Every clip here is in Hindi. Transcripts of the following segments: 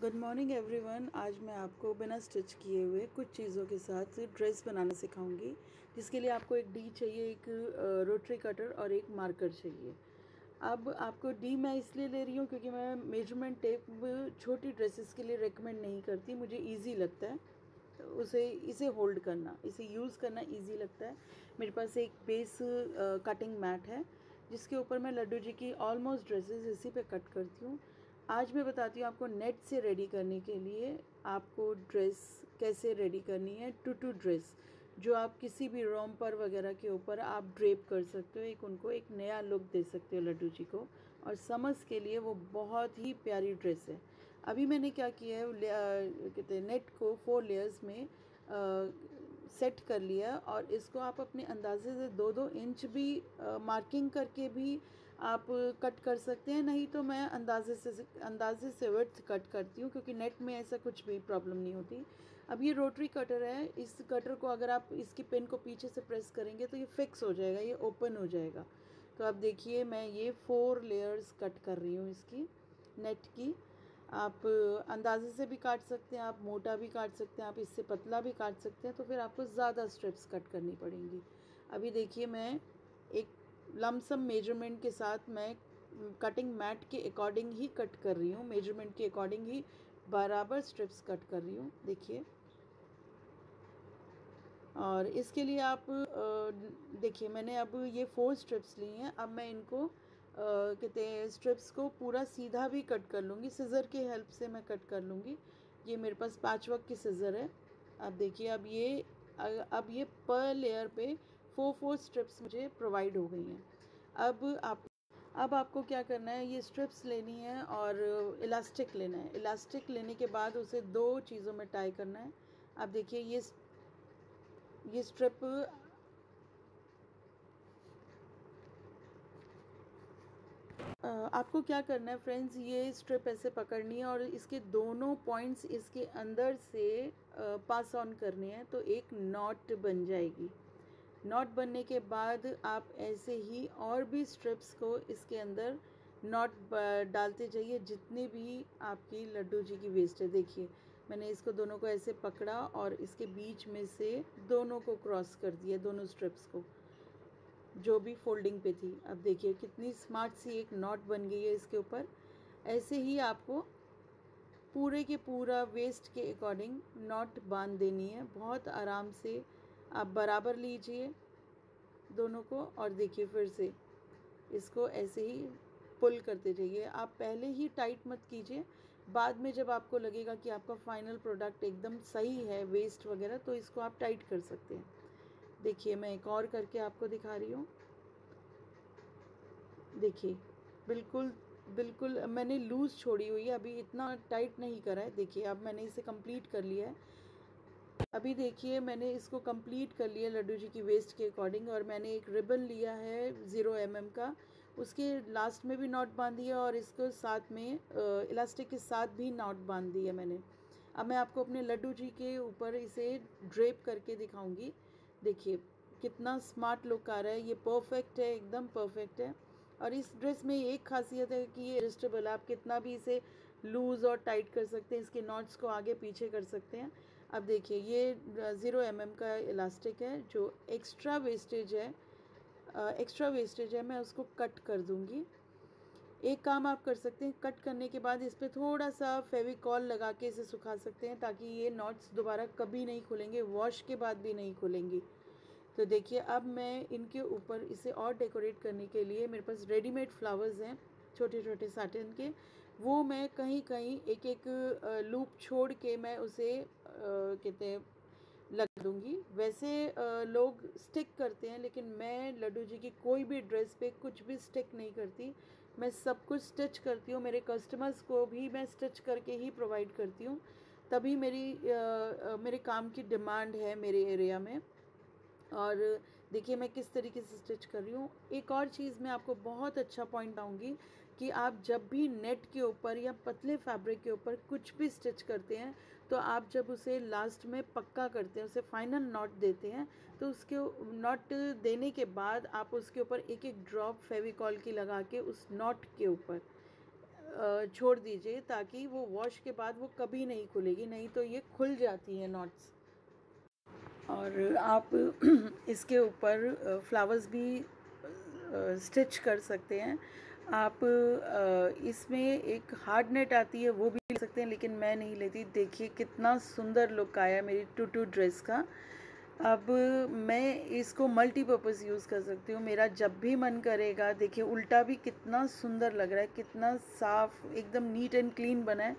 गुड मॉर्निंग एवरीवन आज मैं आपको बिना स्टिच किए हुए कुछ चीज़ों के साथ ड्रेस बनाना सिखाऊँगी, जिसके लिए आपको एक डी चाहिए, एक रोटरी कटर और एक मार्कर चाहिए। अब आपको डी मैं इसलिए ले रही हूँ क्योंकि मैं मेज़रमेंट टेप छोटी ड्रेसेस के लिए रेकमेंड नहीं करती। मुझे ईजी लगता है। तो उसे, इसे होल्ड करना, इसे यूज़ करना ईजी लगता है। मेरे पास एक बेस कटिंग मैट है, जिसके ऊपर मैं लड्डू जी की ऑलमोस्ट ड्रेसेस इसी पे कट करती हूँ। आज मैं बताती हूँ आपको नेट से रेडी करने के लिए आपको ड्रेस कैसे रेडी करनी है टू टू ड्रेस। जो आप किसी भी रोम पर वगैरह के ऊपर आप ड्रेप कर सकते हो एक उनको एक नया लुक दे सकते हो लड्डू जी को। और समर्स के लिए वो बहुत ही प्यारी ड्रेस है। अभी मैंने क्या किया है कहते हैं नेट को फोर लेयर्स में आ, सेट कर लिया और इसको आप अपने अंदाजे से दो दो इंच भी आ, मार्किंग करके भी आप कट कर सकते हैं, नहीं तो मैं अंदाजे से अंदाजे से वर्थ कट करती हूँ, क्योंकि नेट में ऐसा कुछ भी प्रॉब्लम नहीं होती। अब ये रोटरी कटर है, इस कटर को अगर आप, इसकी पेन को पीछे से प्रेस करेंगे तो ये फिक्स हो जाएगा, ये ओपन हो जाएगा। तो अब देखिए, मैं ये फोर लेयर्स कट कर रही हूँ इसकी नेट की। आप अंदाजे से भी काट सकते हैं, आप मोटा भी काट सकते हैं, आप इससे पतला भी काट सकते हैं तो फिर आपको ज़्यादा स्ट्रिप्स कट करनी पड़ेंगी। अभी देखिए, मैं एक लमसम मेज़रमेंट के साथ मैं कटिंग मैट के अकॉर्डिंग ही कट कर रही हूँ। मेज़रमेंट के अकॉर्डिंग ही बराबर स्ट्रिप्स कट कर रही हूँ। देखिए। और इसके लिए आप देखिए, मैंने अब ये फोर स्ट्रिप्स ली हैं। अब मैं इनको कहते हैं स्ट्रिप्स को पूरा सीधा भी कट कर लूँगी। सीज़र की हेल्प से मैं कट कर लूँगी। ये मेरे पास पाँच वक्त की सीज़र है। अब देखिए, अब ये अब ये पर लेयर पे फोर फोर स्ट्रिप्स मुझे प्रोवाइड हो गई हैं। अब आप, अब आपको क्या करना है, ये स्ट्रिप्स लेनी है और इलास्टिक लेना है। इलास्टिक लेने के बाद उसे दो चीज़ों में टाई करना है। अब देखिए, ये ये स्ट्रिप आपको क्या करना है फ्रेंड्स ये स्ट्रिप ऐसे पकड़नी है और इसके दोनों पॉइंट्स इसके अंदर से पास ऑन करने हैं तो एक नॉट बन जाएगी। नॉट बनने के बाद आप ऐसे ही और भी स्ट्रिप्स को इसके अंदर नॉट डालते जाइए, जितने भी आपकी लड्डू जी की वेस्ट है। देखिए, मैंने इसको दोनों को ऐसे पकड़ा और इसके बीच में से दोनों को क्रॉस कर दिया, दोनों स्ट्रिप्स को, जो भी फोल्डिंग पे थी। अब देखिए, कितनी स्मार्ट सी एक नॉट बन गई है इसके ऊपर। ऐसे ही आपको पूरे के पूरा वेस्ट के अकॉर्डिंग नॉट बाँध देनी है। बहुत आराम से आप बराबर लीजिए दोनों को और देखिए फिर से। इसको ऐसे ही पुल करते जाइए। आप पहले ही टाइट मत कीजिए। बाद में जब आपको लगेगा कि आपका फाइनल प्रोडक्ट एकदम सही है वेस्ट वगैरह तो इसको आप टाइट कर सकते हैं। देखिए, मैं एक और करके आपको दिखा रही हूँ। देखिए, बिल्कुल बिल्कुल मैंने लूज़ छोड़ी हुई है। अभी इतना टाइट नहीं करा है। देखिए, अब मैंने इसे कंप्लीट कर लिया है। अभी देखिए, मैंने इसको कंप्लीट कर लिया लड्डू जी की वेस्ट के अकॉर्डिंग और मैंने एक रिबन लिया है ज़ीरो एम mm का। उसके लास्ट में भी नॉट बाँध दिया और इसको साथ में इलास्टिक के साथ भी नॉट बाँध दिया मैंने। अब मैं आपको अपने लड्डू जी के ऊपर इसे ड्रेप करके दिखाऊँगी। देखिए, कितना स्मार्ट लुक आ रहा है, ये परफेक्ट है, एकदम परफेक्ट है। और इस ड्रेस में एक खासियत है कि ये एडजस्टेबल आप कितना भी इसे लूज़ और टाइट कर सकते हैं, इसके नॉट्स को आगे पीछे कर सकते हैं। अब देखिए, ये ज़ीरो एम mm का इलास्टिक है, जो एक्स्ट्रा वेस्टेज है एक्स्ट्रा वेस्टेज है, मैं उसको कट कर दूँगी। एक काम आप कर सकते हैं कट करने के बाद इस पर थोड़ा सा फेविकॉल लगा के इसे सुखा सकते हैं, ताकि ये नॉट्स दोबारा कभी नहीं खुलेंगे वॉश के बाद भी नहीं खुलेंगी। तो देखिए, अब मैं इनके ऊपर इसे और डेकोरेट करने के लिए, मेरे पास रेडीमेड फ्लावर्स हैं छोटे छोटे साटन के, वो मैं कहीं कहीं एक एक लूप छोड़ के मैं उसे कहते हैं लगा दूँगी। वैसे लोग स्टिक करते हैं लेकिन मैं लड्डू जी की कोई भी ड्रेस पे कुछ भी स्टिक नहीं करती। मैं सब कुछ स्टिच करती हूँ। मेरे कस्टमर्स को भी मैं स्टिच करके ही प्रोवाइड करती हूँ। तभी मेरी आ, मेरे काम की डिमांड है मेरे एरिया में। और देखिए मैं किस तरीके से स्टिच कर रही हूँ। एक और चीज़ मैं आपको बहुत अच्छा पॉइंट आऊँगी कि आप जब भी नेट के ऊपर या पतले फैब्रिक के ऊपर कुछ भी स्टिच करते हैं तो आप जब उसे लास्ट में पक्का करते हैं, उसे फाइनल नॉट देते हैं तो उसके नॉट देने के बाद आप उसके ऊपर एक एक ड्रॉप फेविकॉल की लगा के उस नॉट के ऊपर छोड़ दीजिए ताकि वो वॉश के बाद वो कभी नहीं खुलेगी, नहीं तो ये खुल जाती है नॉट्स और आप इसके ऊपर फ्लावर्स भी स्टिच कर सकते हैं। आप इसमें एक हार्ड नेट आती है, वो भी सकते हैं, लेकिन मैं नहीं लेती। देखिए कितना सुंदर लुक आया मेरी टू टू ड्रेस का। अब मैं इसको मल्टीपर्पज़ यूज़ कर सकती हूँ। मेरा जब भी मन करेगा, देखिए उल्टा भी कितना सुंदर लग रहा है, कितना साफ़, एकदम नीट एंड क्लीन बना है।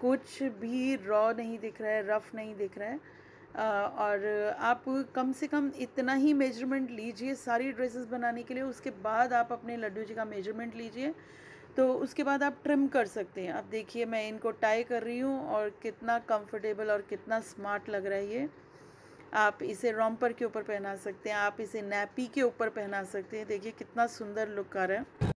कुछ भी रॉ नहीं दिख रहा है, रफ़ नहीं दिख रहा है। और आप कम से कम इतना ही मेज़रमेंट लीजिए सारी ड्रेसेस बनाने के लिए, उसके बाद आप अपने लड्डू जी का मेज़रमेंट लीजिए। तो उसके बाद आप ट्रिम कर सकते हैं। अब देखिए, मैं इनको टाई कर रही हूँ और कितना कंफर्टेबल और कितना स्मार्ट लग रहा है ये। आप इसे रॉम्पर के ऊपर पहना सकते हैं, आप इसे नैपी के ऊपर पहना सकते हैं। देखिए, कितना सुंदर लुक आ रहा है।